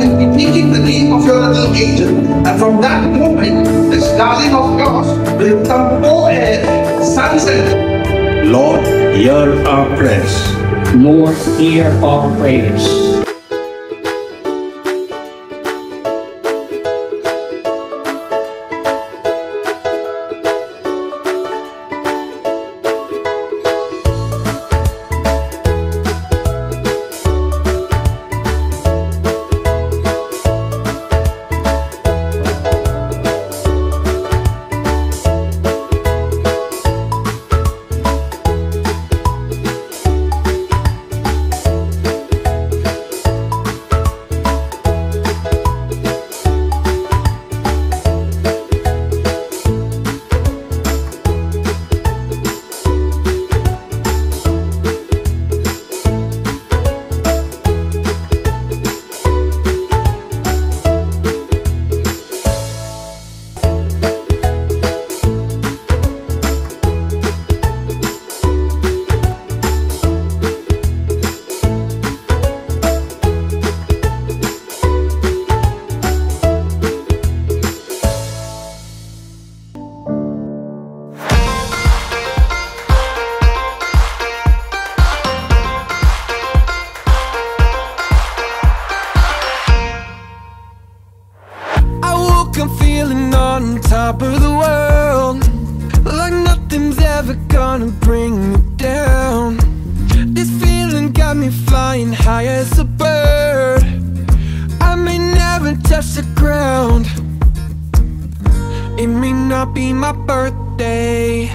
speaking the name of your little angel. And from that moment, this darling of yours will become co-heir, sons and Lord, hear our prayers. Lord, hear our prayers. Top of the world. Like nothing's ever gonna bring me down. This feeling got me flying high as a bird. I may never touch the ground. It may not be my birthday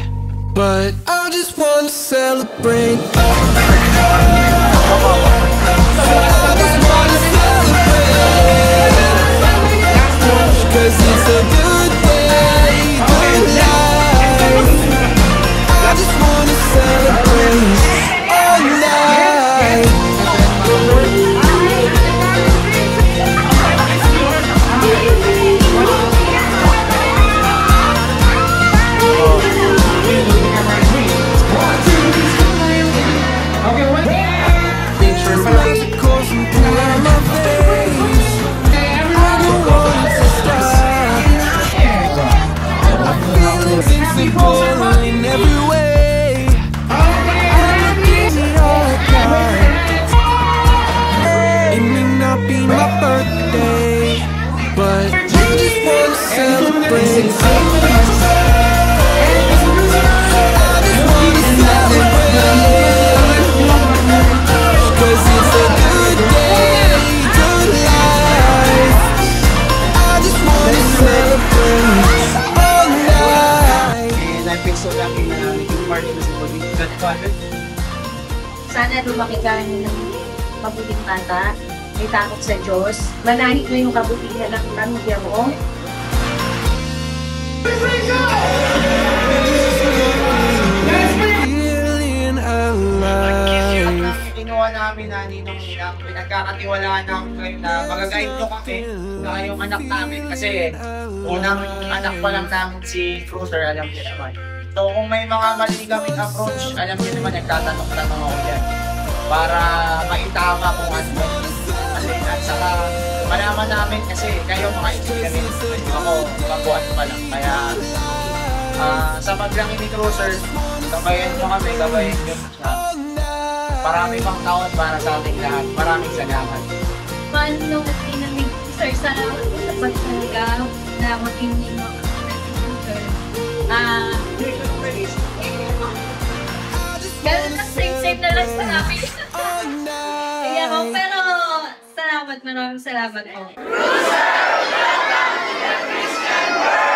But I just wanna celebrate light Godfather. Sana lumaki ka ng mabuting bata, may takot sa Diyos, manahi mo yung kabutihan ng pamilya mo, Kinuha namin na ninong ninang pinagkakatiwalaan namin kayo na magagayin nyo kami na yung anak namin. Kasi unang anak pa lang namin si Cruiser, alam niyo naman. So kung may mga mali kaming approach, alam niyo naman nagtatanong-tanong ako dyan para maitama kung ano mali. At saka malaman namin kasi kayo mga experience, ako baguan pa lang. Kaya ah, sa maglang ni Cruiser, gabayan nyo kami, gabayan nyo siya. Marami pang taon para sa ating lahat. Maraming salamat. paano tinamig sir sa sapat talaga na makinig mo Maraming salamat po. Rusa! Welcome to the Christian world!